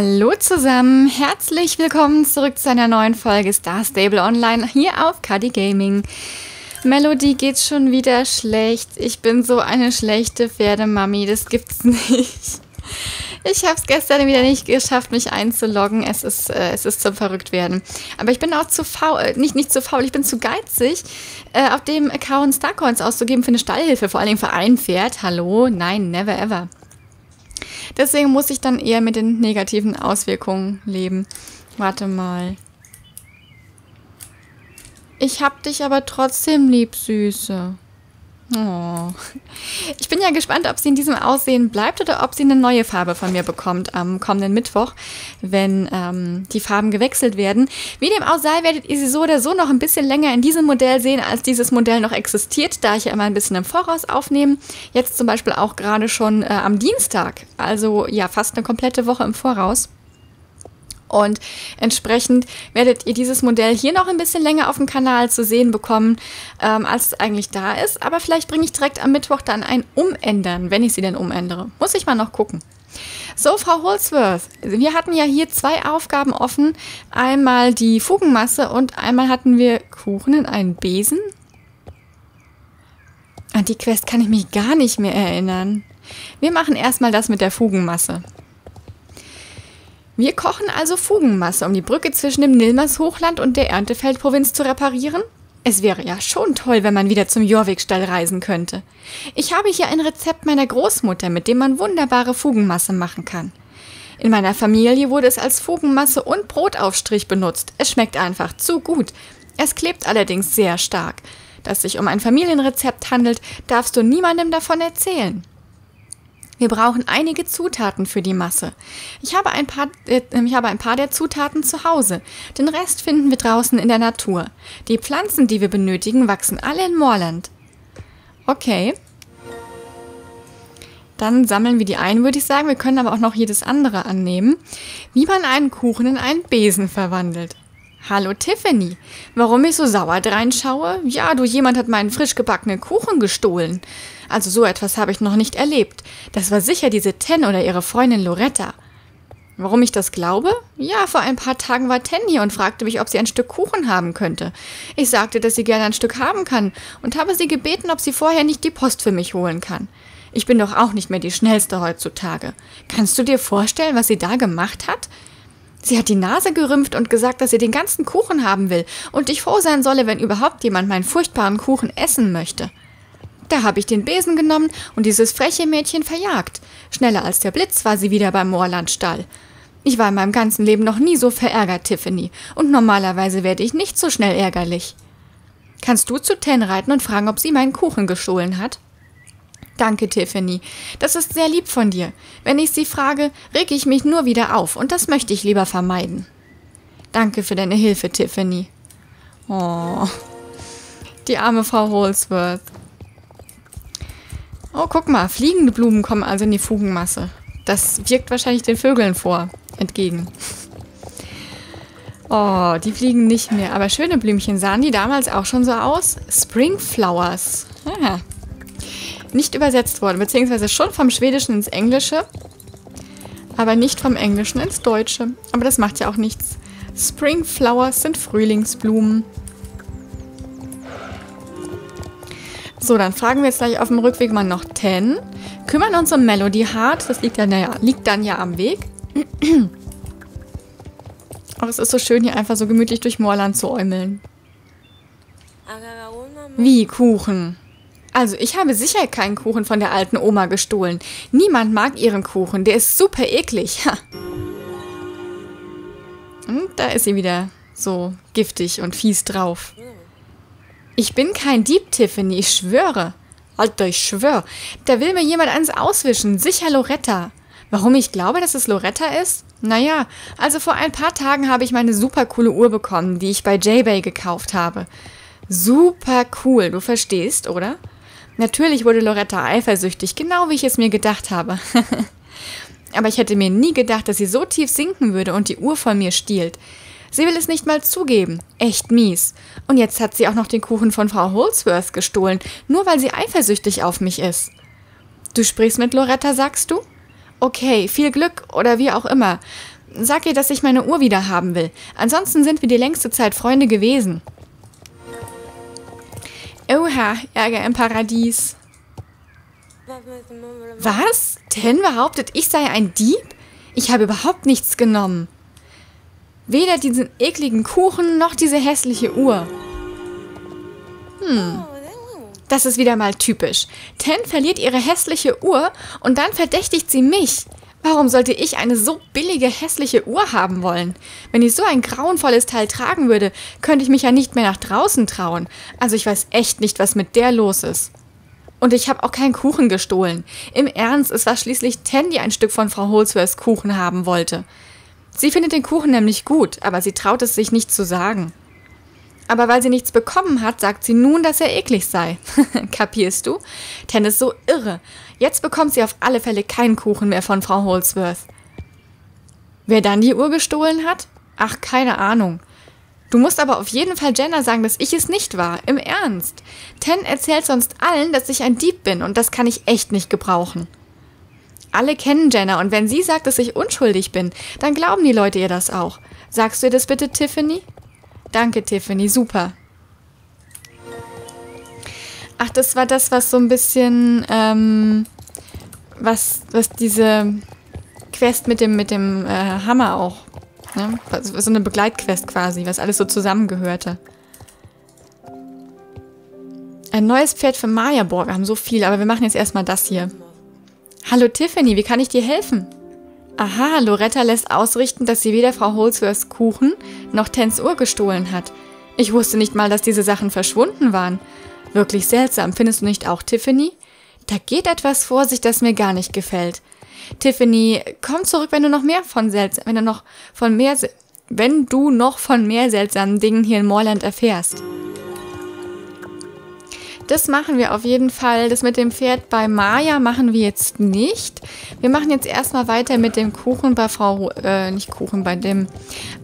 Hallo zusammen, herzlich willkommen zurück zu einer neuen Folge Star Stable Online hier auf Cuddy Gaming. Melody geht schon wieder schlecht. Ich bin so eine schlechte Pferdemami, das gibt's nicht. Ich habe es gestern wieder nicht geschafft, mich einzuloggen. Es ist, äh, es ist zum Verrücktwerden. Aber ich bin auch zu faul, äh, nicht, nicht zu faul, ich bin zu geizig, äh, auf dem Account Starcoins auszugeben für eine Stallhilfe, vor allen Dingen für ein Pferd. Hallo? Nein, never ever. Deswegen muss ich dann eher mit den negativen Auswirkungen leben. Warte mal. Ich hab dich aber trotzdem lieb, Süße. Oh. Ich bin ja gespannt, ob sie in diesem Aussehen bleibt oder ob sie eine neue Farbe von mir bekommt am kommenden Mittwoch, wenn ähm, die Farben gewechselt werden. Wie dem auch sei, werdet ihr sie so oder so noch ein bisschen länger in diesem Modell sehen, als dieses Modell noch existiert, da ich ja immer ein bisschen im Voraus aufnehme. Jetzt zum Beispiel auch gerade schon äh, am Dienstag, also ja fast eine komplette Woche im Voraus. Und entsprechend werdet ihr dieses Modell hier noch ein bisschen länger auf dem Kanal zu sehen bekommen, ähm, als es eigentlich da ist. Aber vielleicht bringe ich direkt am Mittwoch dann ein Umändern, wenn ich sie denn umändere. Muss ich mal noch gucken. So, Frau Holsworth, wir hatten ja hier zwei Aufgaben offen. Einmal die Fugenmasse und einmal hatten wir Kuchen in einen Besen. An die Quest kann ich mich gar nicht mehr erinnern. Wir machen erstmal das mit der Fugenmasse. Wir kochen also Fugenmasse, um die Brücke zwischen dem Nilmers Hochland und der Erntefeldprovinz zu reparieren? Es wäre ja schon toll, wenn man wieder zum Jorvikstall reisen könnte. Ich habe hier ein Rezept meiner Großmutter, mit dem man wunderbare Fugenmasse machen kann. In meiner Familie wurde es als Fugenmasse und Brotaufstrich benutzt. Es schmeckt einfach zu gut. Es klebt allerdings sehr stark. Dass sich um ein Familienrezept handelt, darfst du niemandem davon erzählen. Wir brauchen einige Zutaten für die Masse. Ich habe, ein paar, äh, ich habe ein paar der Zutaten zu Hause. Den Rest finden wir draußen in der Natur. Die Pflanzen, die wir benötigen, wachsen alle in Moorland. Okay. Dann sammeln wir die ein, würde ich sagen. Wir können aber auch noch jedes andere annehmen. Wie man einen Kuchen in einen Besen verwandelt. Hallo Tiffany. Warum ich so sauer reinschaue? Ja, du, jemand hat meinen frisch gebackenen Kuchen gestohlen. Also so etwas habe ich noch nicht erlebt. Das war sicher diese Ten oder ihre Freundin Loretta. Warum ich das glaube? Ja, vor ein paar Tagen war Ten hier und fragte mich, ob sie ein Stück Kuchen haben könnte. Ich sagte, dass sie gerne ein Stück haben kann und habe sie gebeten, ob sie vorher nicht die Post für mich holen kann. Ich bin doch auch nicht mehr die schnellste heutzutage. Kannst du dir vorstellen, was sie da gemacht hat? Sie hat die Nase gerümpft und gesagt, dass sie den ganzen Kuchen haben will und ich froh sein solle, wenn überhaupt jemand meinen furchtbaren Kuchen essen möchte. Da habe ich den Besen genommen und dieses freche Mädchen verjagt. Schneller als der Blitz war sie wieder beim Moorlandstall. Ich war in meinem ganzen Leben noch nie so verärgert, Tiffany, und normalerweise werde ich nicht so schnell ärgerlich. Kannst du zu Ten reiten und fragen, ob sie meinen Kuchen gestohlen hat? Danke, Tiffany. Das ist sehr lieb von dir. Wenn ich sie frage, reg ich mich nur wieder auf, und das möchte ich lieber vermeiden. Danke für deine Hilfe, Tiffany. Oh, die arme Frau Holsworth. Oh, guck mal, fliegende Blumen kommen also in die Fugenmasse. Das wirkt wahrscheinlich den Vögeln vor, entgegen. Oh, die fliegen nicht mehr. Aber schöne Blümchen. Sahen die damals auch schon so aus? Spring Flowers. Nicht übersetzt worden, beziehungsweise schon vom Schwedischen ins Englische, aber nicht vom Englischen ins Deutsche. Aber das macht ja auch nichts. Spring Flowers sind Frühlingsblumen. So, dann fragen wir jetzt gleich auf dem Rückweg mal noch Ten. Kümmern uns um Melody Heart. Das liegt dann ja, liegt dann ja am Weg. Aber es ist so schön, hier einfach so gemütlich durch Moorland zu äumeln. Wie Kuchen? Also, ich habe sicher keinen Kuchen von der alten Oma gestohlen. Niemand mag ihren Kuchen. Der ist super eklig. Ha. Und da ist sie wieder so giftig und fies drauf. Ich bin kein Dieb, Tiffany, ich schwöre. Alter, ich schwöre. Da will mir jemand eins auswischen. Sicher Loretta. Warum ich glaube, dass es Loretta ist? Naja, also vor ein paar Tagen habe ich meine super coole Uhr bekommen, die ich bei J-Bay gekauft habe. Super cool, du verstehst, oder? Natürlich wurde Loretta eifersüchtig, genau wie ich es mir gedacht habe. Aber ich hätte mir nie gedacht, dass sie so tief sinken würde und die Uhr von mir stiehlt. Sie will es nicht mal zugeben. Echt mies. Und jetzt hat sie auch noch den Kuchen von Frau Holsworth gestohlen, nur weil sie eifersüchtig auf mich ist. Du sprichst mit Loretta, sagst du? Okay, viel Glück oder wie auch immer. Sag ihr, dass ich meine Uhr wieder haben will. Ansonsten sind wir die längste Zeit Freunde gewesen. Oha, Ärger im Paradies. Was? Ten behauptet, ich sei ein Dieb? Ich habe überhaupt nichts genommen. Weder diesen ekligen Kuchen noch diese hässliche Uhr. Hm. Das ist wieder mal typisch. Ten verliert ihre hässliche Uhr und dann verdächtigt sie mich. Warum sollte ich eine so billige, hässliche Uhr haben wollen? Wenn ich so ein grauenvolles Teil tragen würde, könnte ich mich ja nicht mehr nach draußen trauen. Also ich weiß echt nicht, was mit der los ist. Und ich habe auch keinen Kuchen gestohlen. Im Ernst, es war schließlich Ten, die ein Stück von Frau Holsworths Kuchen haben wollte. Sie findet den Kuchen nämlich gut, aber sie traut es sich nicht zu sagen. Aber weil sie nichts bekommen hat, sagt sie nun, dass er eklig sei. Kapierst du? Ten ist so irre. Jetzt bekommt sie auf alle Fälle keinen Kuchen mehr von Frau Holsworth. Wer dann die Uhr gestohlen hat? Ach, keine Ahnung. Du musst aber auf jeden Fall Jenna sagen, dass ich es nicht war. Im Ernst. Ten erzählt sonst allen, dass ich ein Dieb bin und das kann ich echt nicht gebrauchen. Alle kennen Jenna und wenn sie sagt, dass ich unschuldig bin, dann glauben die Leute ihr das auch. Sagst du ihr das bitte, Tiffany? Danke, Tiffany, super. Ach, das war das, was so ein bisschen, ähm, was, was diese Quest mit dem, mit dem äh, Hammer auch, ne? So eine Begleitquest quasi, was alles so zusammengehörte. Ein neues Pferd für Maya Borg, wir haben so viel, aber wir machen jetzt erstmal das hier. Hallo Tiffany, wie kann ich dir helfen? Aha, Loretta lässt ausrichten, dass sie weder Frau Holsworths Kuchen noch Tens Uhr gestohlen hat. Ich wusste nicht mal, dass diese Sachen verschwunden waren. Wirklich seltsam, findest du nicht auch, Tiffany? Da geht etwas vor sich, das mir gar nicht gefällt. Tiffany, komm zurück, wenn du noch mehr von seltsam, wenn du noch von mehr, wenn du noch von mehr seltsamen Dingen hier in Moorland erfährst. Das machen wir auf jeden Fall. Das mit dem Pferd bei Maya machen wir jetzt nicht. Wir machen jetzt erstmal weiter mit dem Kuchen bei Frau, äh, nicht Kuchen, bei dem,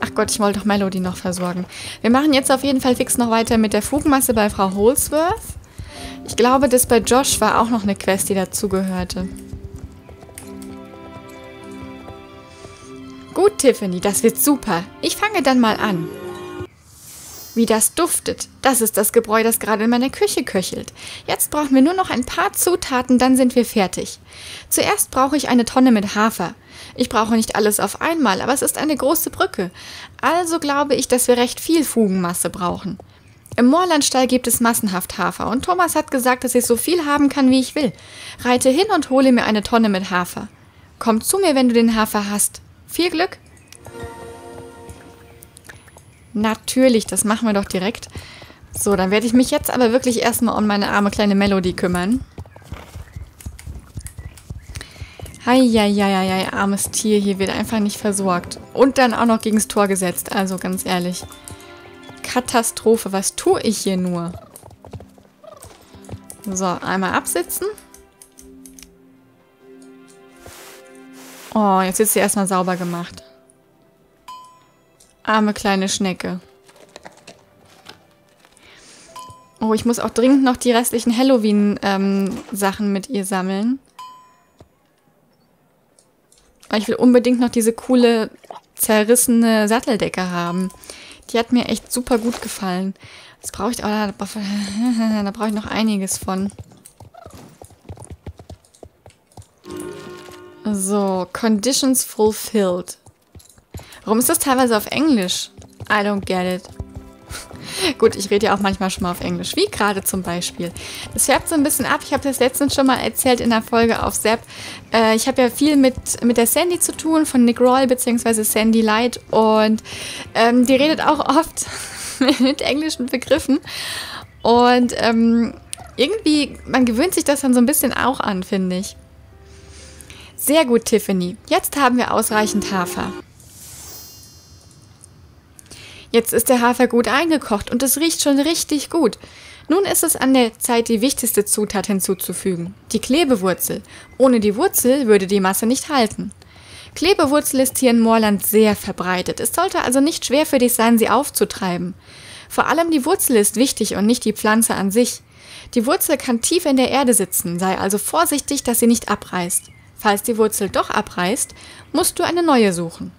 ach Gott, ich wollte doch Melody noch versorgen. Wir machen jetzt auf jeden Fall fix noch weiter mit der Fugenmasse bei Frau Holsworth. Ich glaube, das bei Josh war auch noch eine Quest, die dazugehörte. Gut, Tiffany, das wird super. Ich fange dann mal an. Wie das duftet. Das ist das Gebräu, das gerade in meiner Küche köchelt. Jetzt brauchen wir nur noch ein paar Zutaten, dann sind wir fertig. Zuerst brauche ich eine Tonne mit Hafer. Ich brauche nicht alles auf einmal, aber es ist eine große Brücke. Also glaube ich, dass wir recht viel Fugenmasse brauchen. Im Moorlandstall gibt es massenhaft Hafer und Thomas hat gesagt, dass ich so viel haben kann, wie ich will. Reite hin und hole mir eine Tonne mit Hafer. Komm zu mir, wenn du den Hafer hast. Viel Glück! Natürlich, das machen wir doch direkt. So, dann werde ich mich jetzt aber wirklich erstmal um meine arme kleine Melody kümmern. Heieieiei, armes Tier hier wird einfach nicht versorgt. Und dann auch noch gegens Tor gesetzt, also ganz ehrlich. Katastrophe, was tue ich hier nur? So, einmal absitzen. Oh, jetzt ist sie erstmal sauber gemacht. Arme kleine Schnecke. Oh, ich muss auch dringend noch die restlichen Halloween-Sachen ähm, mit ihr sammeln. Ich will unbedingt noch diese coole, zerrissene Satteldecke haben. Die hat mir echt super gut gefallen. Das brauche ich, oh, da, da brauche ich noch einiges von. So, Conditions fulfilled. Warum ist das teilweise auf Englisch? I don't get it. Gut, ich rede ja auch manchmal schon mal auf Englisch, wie gerade zum Beispiel. Das färbt so ein bisschen ab. Ich habe das letztens schon mal erzählt in der Folge auf Sepp. Äh, ich habe ja viel mit, mit der Sandy zu tun, von Nick Roll bzw. Sandy Light. Und ähm, die redet auch oft mit englischen Begriffen. Und ähm, irgendwie, man gewöhnt sich das dann so ein bisschen auch an, finde ich. Sehr gut, Tiffany. Jetzt haben wir ausreichend Hafer. Jetzt ist der Hafer gut eingekocht und es riecht schon richtig gut. Nun ist es an der Zeit, die wichtigste Zutat hinzuzufügen, die Klebewurzel. Ohne die Wurzel würde die Masse nicht halten. Klebewurzel ist hier in Moorland sehr verbreitet. Es sollte also nicht schwer für dich sein, sie aufzutreiben. Vor allem die Wurzel ist wichtig und nicht die Pflanze an sich. Die Wurzel kann tief in der Erde sitzen, sei also vorsichtig, dass sie nicht abreißt. Falls die Wurzel doch abreißt, musst du eine neue suchen.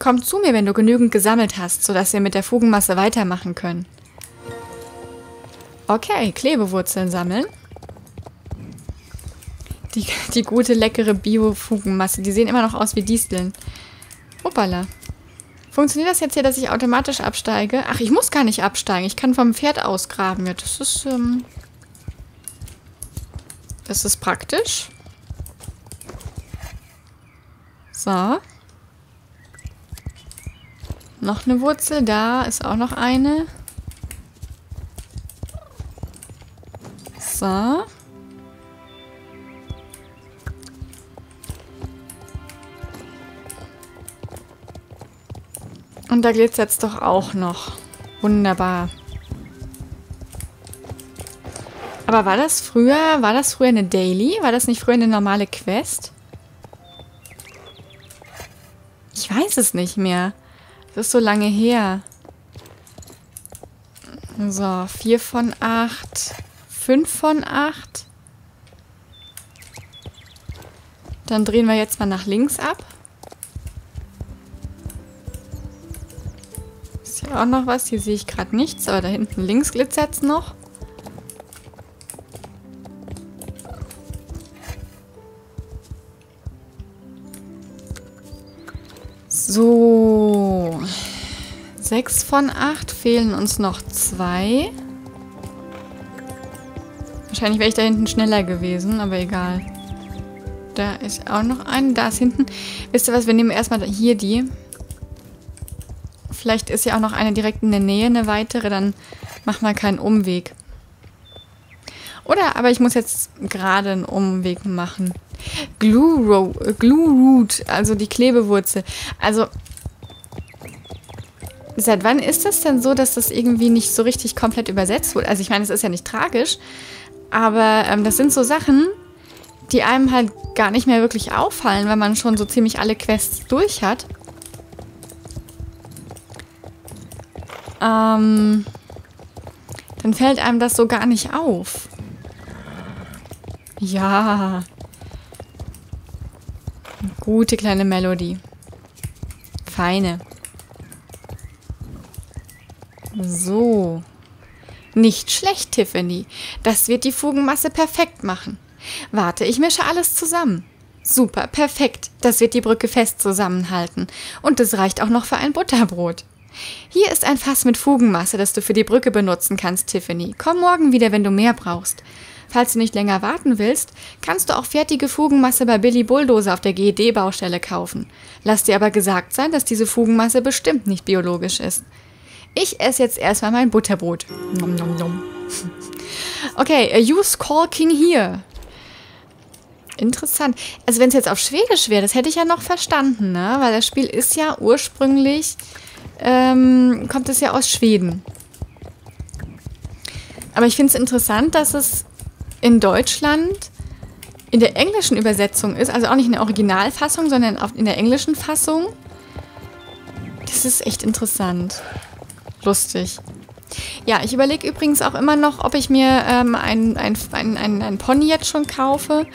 Komm zu mir, wenn du genügend gesammelt hast, sodass wir mit der Fugenmasse weitermachen können. Okay, Klebewurzeln sammeln. Die, die gute, leckere Bio-Fugenmasse. Die sehen immer noch aus wie Disteln. Hoppala. Funktioniert das jetzt hier, dass ich automatisch absteige? Ach, ich muss gar nicht absteigen. Ich kann vom Pferd ausgraben. Ja, das ist, ähm... Das ist praktisch. So. Noch eine Wurzel. Da ist auch noch eine. So. Und da glitzert es doch auch noch. Wunderbar. Aber war das früher, war das früher eine Daily? War das nicht früher eine normale Quest? Ich weiß es nicht mehr. Das ist so lange her. So, 4 von 8. 5 von 8. Dann drehen wir jetzt mal nach links ab. Ist hier auch noch was? Hier sehe ich gerade nichts, aber da hinten links glitzert es noch. So. Sechs von acht. Fehlen uns noch zwei. Wahrscheinlich wäre ich da hinten schneller gewesen, aber egal. Da ist auch noch ein. Da ist hinten. Wisst ihr was? Wir nehmen erstmal hier die. Vielleicht ist ja auch noch eine direkt in der Nähe, eine weitere. Dann machen wir keinen Umweg. Oder, aber ich muss jetzt gerade einen Umweg machen. Glue, Glue Root, also die Klebewurzel. Also, seit wann ist das denn so, dass das irgendwie nicht so richtig komplett übersetzt wurde? Also ich meine, es ist ja nicht tragisch, aber ähm, das sind so Sachen, die einem halt gar nicht mehr wirklich auffallen, wenn man schon so ziemlich alle Quests durch hat. Ähm, dann fällt einem das so gar nicht auf. Ja, Gute kleine Melodie. Feine. So. Nicht schlecht, Tiffany. Das wird die Fugenmasse perfekt machen. Warte, ich mische alles zusammen. Super, perfekt. Das wird die Brücke fest zusammenhalten. Und es reicht auch noch für ein Butterbrot. Hier ist ein Fass mit Fugenmasse, das du für die Brücke benutzen kannst, Tiffany. Komm morgen wieder, wenn du mehr brauchst. Falls du nicht länger warten willst, kannst du auch fertige Fugenmasse bei Billy Bulldozer auf der GED-Baustelle kaufen. Lass dir aber gesagt sein, dass diese Fugenmasse bestimmt nicht biologisch ist. Ich esse jetzt erstmal mein Butterbrot. Nom, nom, nom. Okay, use Calking here. Interessant. Also wenn es jetzt auf Schwedisch wäre, das hätte ich ja noch verstanden, ne? Weil das Spiel ist ja ursprünglich, ähm, kommt es ja aus Schweden. Aber ich finde es interessant, dass es in Deutschland in der englischen Übersetzung ist, also auch nicht in der Originalfassung, sondern in der englischen Fassung. Das ist echt interessant. Lustig. Ja, ich überlege übrigens auch immer noch, ob ich mir ähm, ein, ein, ein, ein, Pony jetzt schon kaufe.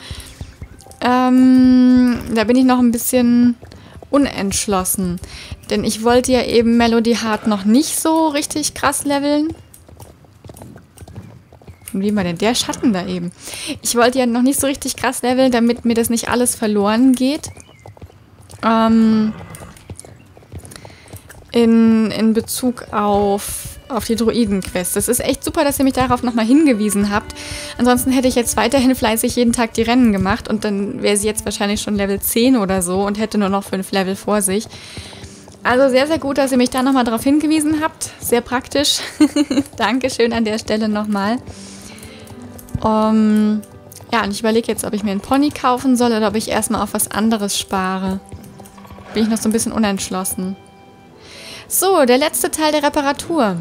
Ähm, da bin ich noch ein bisschen unentschlossen. Denn ich wollte ja eben Melody Heart noch nicht so richtig krass leveln. Von wem war denn der Schatten da eben? Ich wollte ja noch nicht so richtig krass leveln, damit mir das nicht alles verloren geht. Ähm, in, in Bezug auf, auf die Druiden-Quest. Das ist echt super, dass ihr mich darauf nochmal hingewiesen habt. Ansonsten hätte ich jetzt weiterhin fleißig jeden Tag die Rennen gemacht und dann wäre sie jetzt wahrscheinlich schon Level 10 oder so und hätte nur noch 5 Level vor sich. Also sehr, sehr gut, dass ihr mich da nochmal darauf hingewiesen habt. Sehr praktisch. Dankeschön an der Stelle nochmal. Um, ja, und ich überlege jetzt, ob ich mir einen Pony kaufen soll oder ob ich erstmal auf was anderes spare. Bin ich noch so ein bisschen unentschlossen. So, der letzte Teil der Reparatur.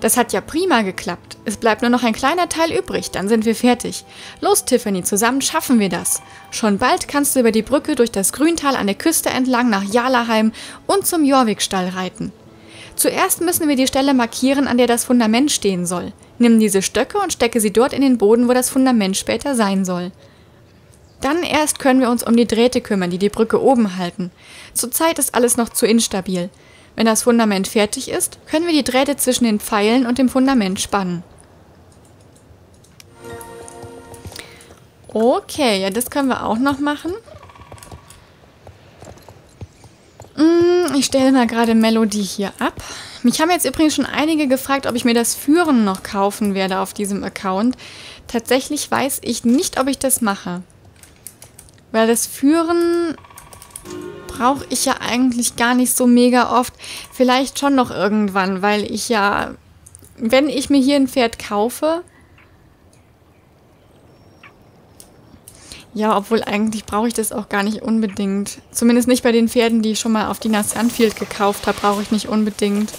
Das hat ja prima geklappt. Es bleibt nur noch ein kleiner Teil übrig, dann sind wir fertig. Los, Tiffany, zusammen schaffen wir das. Schon bald kannst du über die Brücke durch das Grüntal an der Küste entlang nach Jalaheim und zum Jorvikstall reiten. Zuerst müssen wir die Stelle markieren, an der das Fundament stehen soll. Nimm diese Stöcke und stecke sie dort in den Boden, wo das Fundament später sein soll. Dann erst können wir uns um die Drähte kümmern, die die Brücke oben halten. Zurzeit ist alles noch zu instabil. Wenn das Fundament fertig ist, können wir die Drähte zwischen den Pfeilen und dem Fundament spannen. Okay, ja, das können wir auch noch machen. Mm, ich stelle mal gerade Melodie hier ab. Mich haben jetzt übrigens schon einige gefragt, ob ich mir das Führen noch kaufen werde auf diesem Account. Tatsächlich weiß ich nicht, ob ich das mache. Weil das Führen brauche ich ja eigentlich gar nicht so mega oft. Vielleicht schon noch irgendwann, weil ich ja, wenn ich mir hier ein Pferd kaufe, Ja, obwohl eigentlich brauche ich das auch gar nicht unbedingt. Zumindest nicht bei den Pferden, die ich schon mal auf Dina Sunfield gekauft habe, brauche ich nicht unbedingt.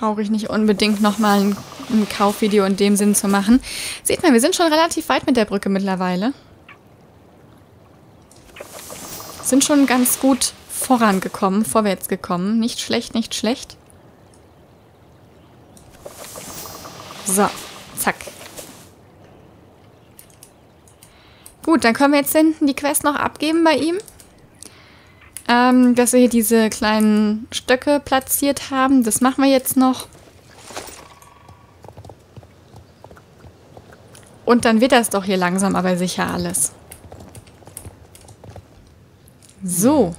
Brauche ich nicht unbedingt nochmal ein, ein Kaufvideo in dem Sinn zu machen. Seht mal, wir sind schon relativ weit mit der Brücke mittlerweile. Sind schon ganz gut vorangekommen, vorwärts gekommen. Nicht schlecht, nicht schlecht. So, zack. Gut, dann können wir jetzt hinten die Quest noch abgeben bei ihm. Ähm, dass wir hier diese kleinen Stöcke platziert haben. Das machen wir jetzt noch. Und dann wird das doch hier langsam aber sicher alles. So.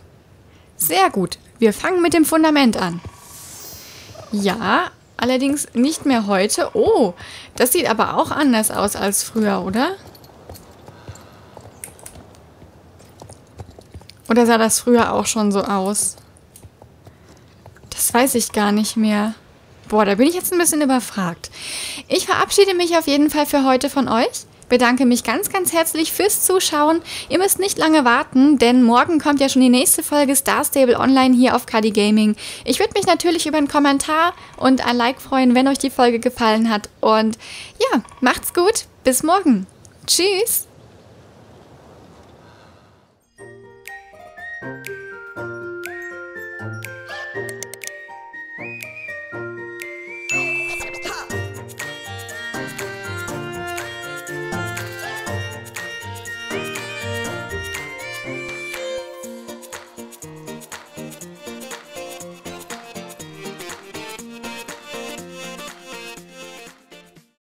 Sehr gut. Wir fangen mit dem Fundament an. Ja, Allerdings nicht mehr heute. Oh, das sieht aber auch anders aus als früher, oder? Oder sah das früher auch schon so aus? Das weiß ich gar nicht mehr. Boah, da bin ich jetzt ein bisschen überfragt. Ich verabschiede mich auf jeden Fall für heute von euch bedanke mich ganz, ganz herzlich fürs Zuschauen. Ihr müsst nicht lange warten, denn morgen kommt ja schon die nächste Folge Star Stable Online hier auf Kadi Gaming. Ich würde mich natürlich über einen Kommentar und ein Like freuen, wenn euch die Folge gefallen hat. Und ja, macht's gut. Bis morgen. Tschüss. Bye.